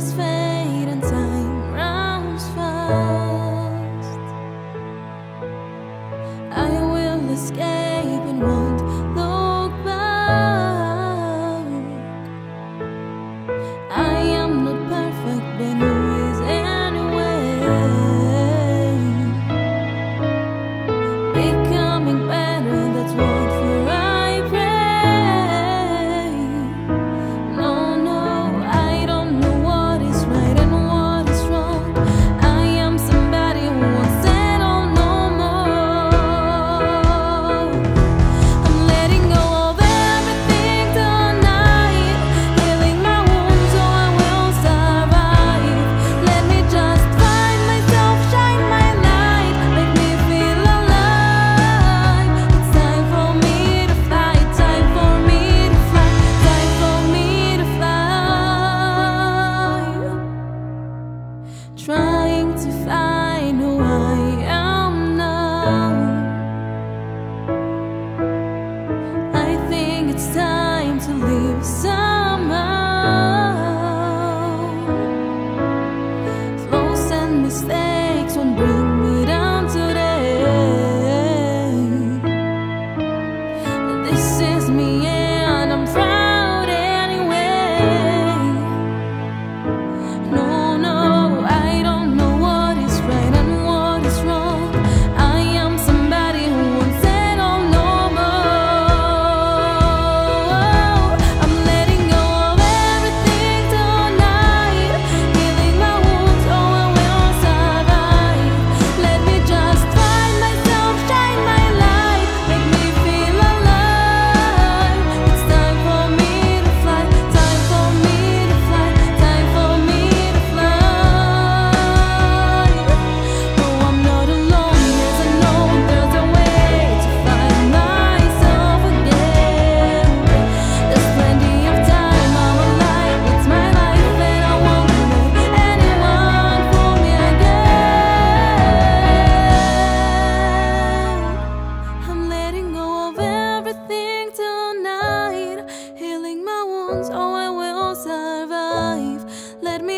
fade and time runs fast. I will escape.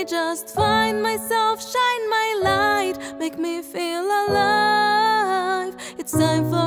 just find myself, shine my light, make me feel alive. It's time for